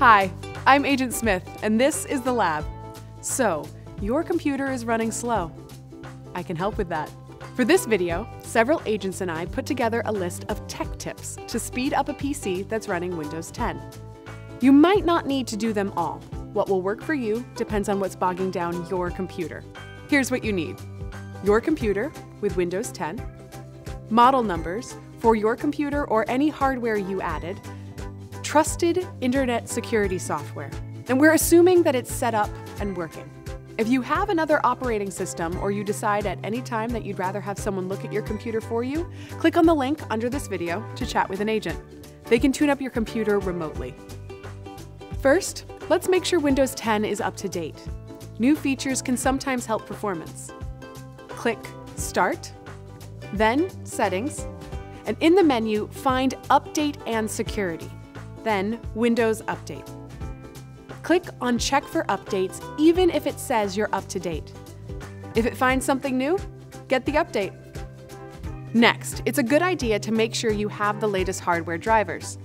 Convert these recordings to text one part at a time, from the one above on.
Hi, I'm Agent Smith, and this is the lab. So, your computer is running slow. I can help with that. For this video, several agents and I put together a list of tech tips to speed up a PC that's running Windows 10. You might not need to do them all. What will work for you depends on what's bogging down your computer. Here's what you need. Your computer with Windows 10, model numbers for your computer or any hardware you added, trusted internet security software, and we're assuming that it's set up and working. If you have another operating system or you decide at any time that you'd rather have someone look at your computer for you, click on the link under this video to chat with an agent. They can tune up your computer remotely. First, let's make sure Windows 10 is up to date. New features can sometimes help performance. Click Start, then Settings, and in the menu, find Update and Security, then Windows Update. Click on Check for Updates even if it says you're up to date. If it finds something new, get the update. Next, it's a good idea to make sure you have the latest hardware drivers.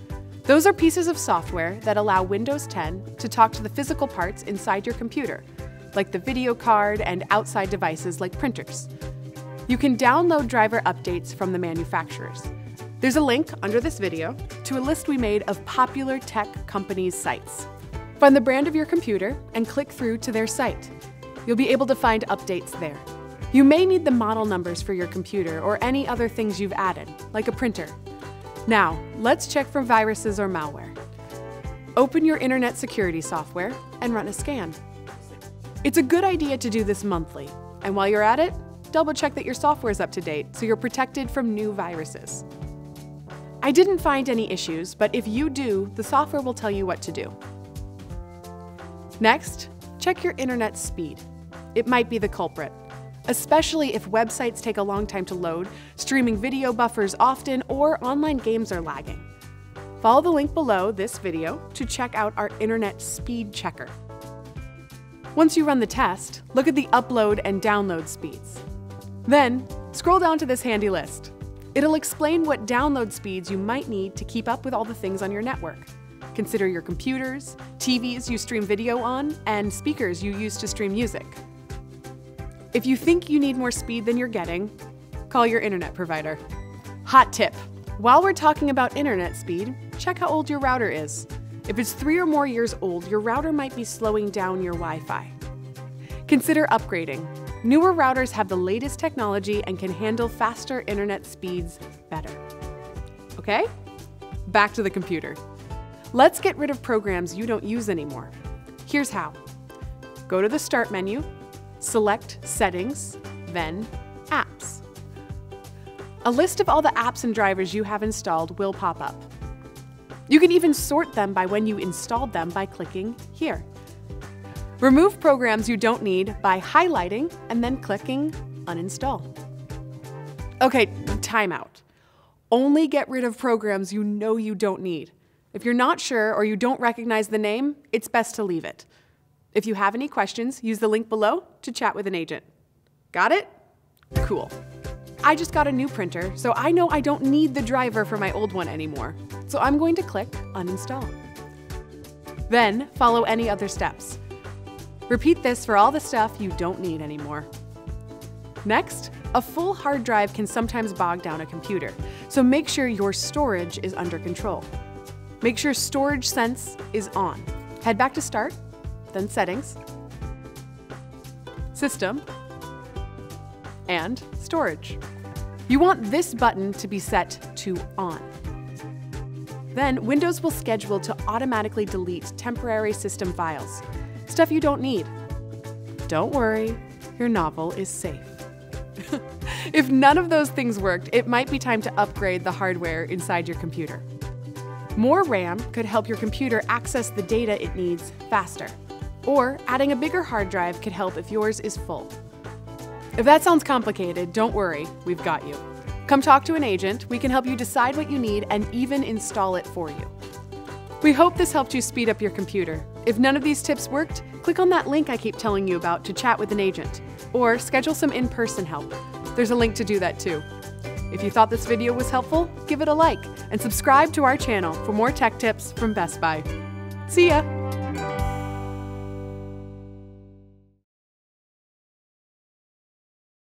Those are pieces of software that allow Windows 10 to talk to the physical parts inside your computer, like the video card and outside devices like printers. You can download driver updates from the manufacturers. There's a link under this video to a list we made of popular tech companies' sites. Find the brand of your computer and click through to their site. You'll be able to find updates there. You may need the model numbers for your computer or any other things you've added, like a printer. Now, let's check for viruses or malware. Open your internet security software and run a scan. It's a good idea to do this monthly, and while you're at it, double check that your software is up to date so you're protected from new viruses. I didn't find any issues, but if you do, the software will tell you what to do. Next, check your internet speed. It might be the culprit especially if websites take a long time to load, streaming video buffers often, or online games are lagging. Follow the link below this video to check out our internet speed checker. Once you run the test, look at the upload and download speeds. Then, scroll down to this handy list. It'll explain what download speeds you might need to keep up with all the things on your network. Consider your computers, TVs you stream video on, and speakers you use to stream music. If you think you need more speed than you're getting, call your internet provider. Hot tip while we're talking about internet speed, check how old your router is. If it's three or more years old, your router might be slowing down your Wi Fi. Consider upgrading. Newer routers have the latest technology and can handle faster internet speeds better. Okay? Back to the computer. Let's get rid of programs you don't use anymore. Here's how go to the Start menu select Settings, then Apps. A list of all the apps and drivers you have installed will pop up. You can even sort them by when you installed them by clicking here. Remove programs you don't need by highlighting and then clicking Uninstall. Okay, timeout. Only get rid of programs you know you don't need. If you're not sure or you don't recognize the name, it's best to leave it. If you have any questions, use the link below to chat with an agent. Got it? Cool. I just got a new printer, so I know I don't need the driver for my old one anymore. So I'm going to click Uninstall. Then follow any other steps. Repeat this for all the stuff you don't need anymore. Next, a full hard drive can sometimes bog down a computer, so make sure your storage is under control. Make sure Storage Sense is on. Head back to Start then Settings, System, and Storage. You want this button to be set to On. Then Windows will schedule to automatically delete temporary system files, stuff you don't need. Don't worry, your novel is safe. if none of those things worked, it might be time to upgrade the hardware inside your computer. More RAM could help your computer access the data it needs faster. Or adding a bigger hard drive could help if yours is full. If that sounds complicated, don't worry, we've got you. Come talk to an agent, we can help you decide what you need and even install it for you. We hope this helped you speed up your computer. If none of these tips worked, click on that link I keep telling you about to chat with an agent, or schedule some in-person help. There's a link to do that too. If you thought this video was helpful, give it a like and subscribe to our channel for more tech tips from Best Buy. See ya!